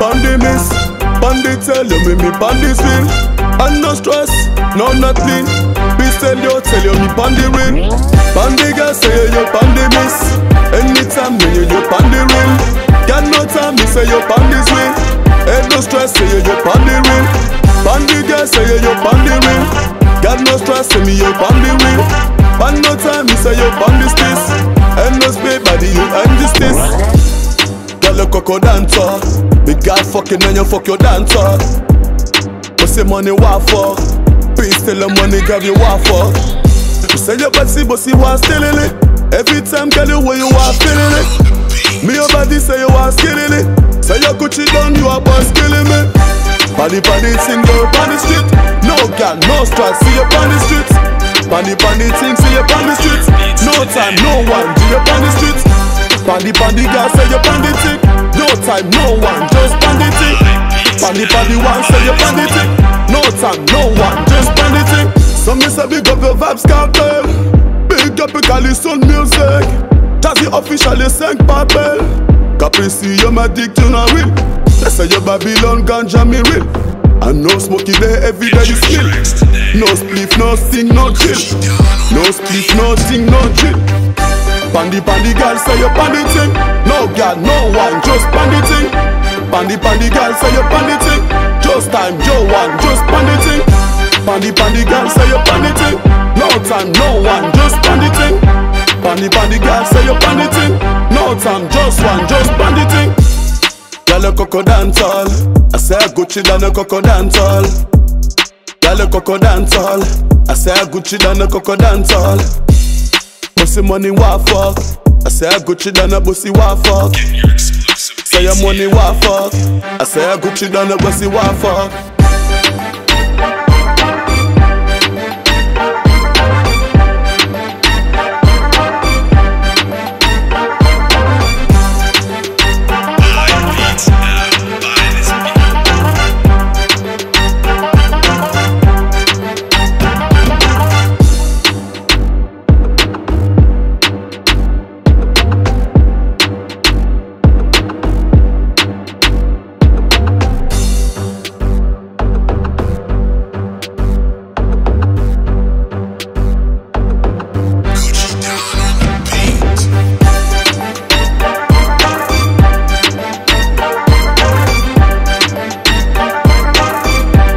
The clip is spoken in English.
Bandit tell you me me bandit win And no stress, no nothing. Please tell you, tell you me bandit win Bandit girl say you you bandit miss. Anytime me you you bandit win Got no time me say you bandit win Ain't no stress say you you bandit win Bandit girl say you you bandit win Got no stress say me you bandit win Ban no time me say you bandit this Ain't no space body you injustice Girl, a coco dancer. Big guy fucking and you fuck your dancer. What's the money what for? Please tell the money grab you what for? You say your body, but see what stealing it. Every time, girl, you where you are feeling it. Me your body say you are skilling it. Say your Gucci down, you are born skilling me. Body, body, go on the street. No girl, no stress, see you on the streets. Body, body, thing, see you on the streets. No time, no one, do you on the streets. Bandy bandy girl say you bandy tick No time, no one, just bandy tick Bandy one say you bandy tick No time, no one, just bandy tick So me say big up your vibes cartel Big up your Callison music. Jazzy officially sang papel. Caprici you my dick to no real. They say you Babylon ganja me real. I know smoky there every day you smell No spliff, no sting, no chill. No spliff, no sting, no chill Bandy bandy girl say you bandy thing No girl, no one, just bandy thing Bandy bandy girl say you bandy thing Just time, Joe one, just bandy thing Bandy bandy girl say you bandy thing No time, no one, just bandy thing Bandy bandy girl say you bandy thing No time, just one, just bandy thing Girl a coco dancehall. I say a Gucci than a coco dancehall. Girl a coco dancehall. I say a Gucci than a coco dancehall Pussy money what fuck? I say I Gucci than a pussy what fuck? Say your money what fuck? I say I Gucci than a pussy what fuck